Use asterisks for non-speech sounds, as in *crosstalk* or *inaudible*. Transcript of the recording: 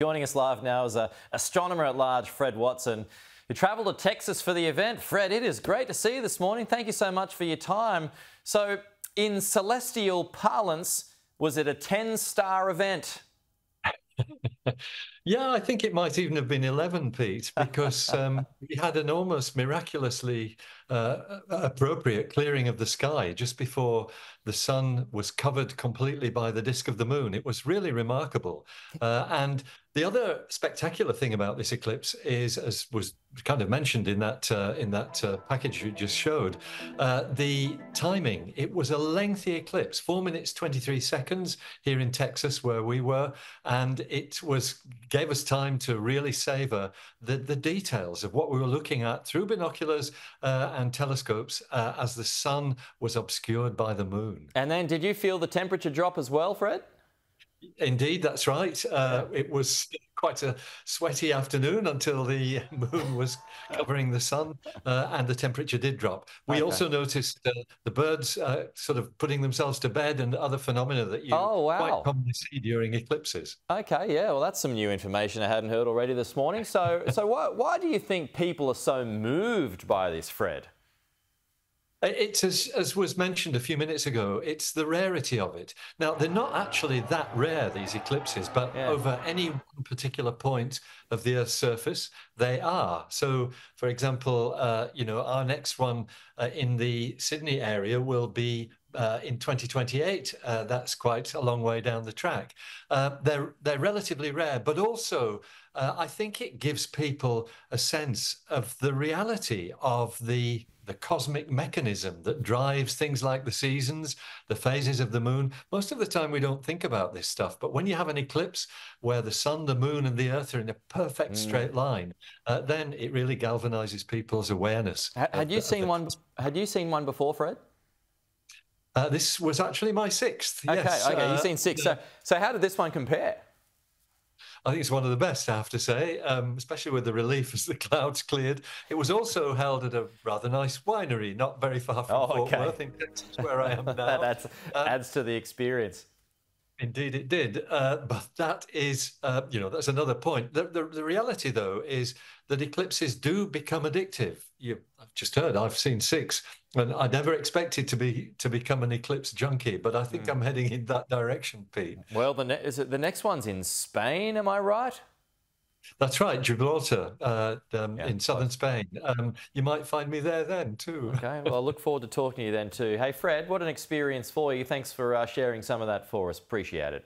Joining us live now is a astronomer at large, Fred Watson, who travelled to Texas for the event. Fred, it is great to see you this morning. Thank you so much for your time. So, in celestial parlance, was it a 10 star event? *laughs* yeah, I think it might even have been 11, Pete, because um, we had an almost miraculously uh, appropriate clearing of the sky just before the sun was covered completely by the disk of the moon. It was really remarkable. Uh, and the other spectacular thing about this eclipse is, as was kind of mentioned in that uh, in that uh, package you just showed, uh, the timing. It was a lengthy eclipse, four minutes twenty three seconds here in Texas where we were, and it was gave us time to really savor the the details of what we were looking at through binoculars uh, and telescopes uh, as the sun was obscured by the moon. And then, did you feel the temperature drop as well, Fred? Indeed, that's right. Uh, it was quite a sweaty afternoon until the *laughs* moon was covering the sun uh, and the temperature did drop. We okay. also noticed uh, the birds uh, sort of putting themselves to bed and other phenomena that you oh, wow. quite commonly see during eclipses. Okay, yeah, well, that's some new information I hadn't heard already this morning. So, so why, why do you think people are so moved by this, Fred? It's as, as was mentioned a few minutes ago, it's the rarity of it. Now, they're not actually that rare, these eclipses, but yeah. over any one particular point of the Earth's surface, they are. So, for example, uh, you know, our next one uh, in the Sydney area will be uh, in 2028. Uh, that's quite a long way down the track. Uh, they're they're relatively rare, but also uh, I think it gives people a sense of the reality of the the cosmic mechanism that drives things like the seasons, the phases of the moon. Most of the time, we don't think about this stuff. But when you have an eclipse where the sun, the moon, and the earth are in a perfect mm. straight line, uh, then it really galvanizes people's awareness. Had, had you seen one? Had you seen one before, Fred? Uh, this was actually my sixth. Okay, yes. okay, you've uh, seen six. So, so how did this one compare? I think it's one of the best, I have to say, um, especially with the relief *laughs* as the clouds cleared. It was also held at a rather nice winery, not very far from oh, Fort okay. Worth in Texas, where I am *laughs* now. that uh, adds to the experience. Indeed, it did. Uh, but that is, uh, you know, that's another point. The, the, the, reality, though, is that eclipses do become addictive. You, I've just heard, I've seen six, and I never expected to be to become an eclipse junkie, but I think mm. I'm heading in that direction, Pete. Well, the ne- is it the next one's in Spain? Am I right? That's right, Gibraltar uh, um, yeah, in southern Spain. Um, you might find me there then too. *laughs* Okay, well, I look forward to talking to you then too. Hey, Fred, what an experience for you. Thanks for uh, sharing some of that for us. Appreciate it.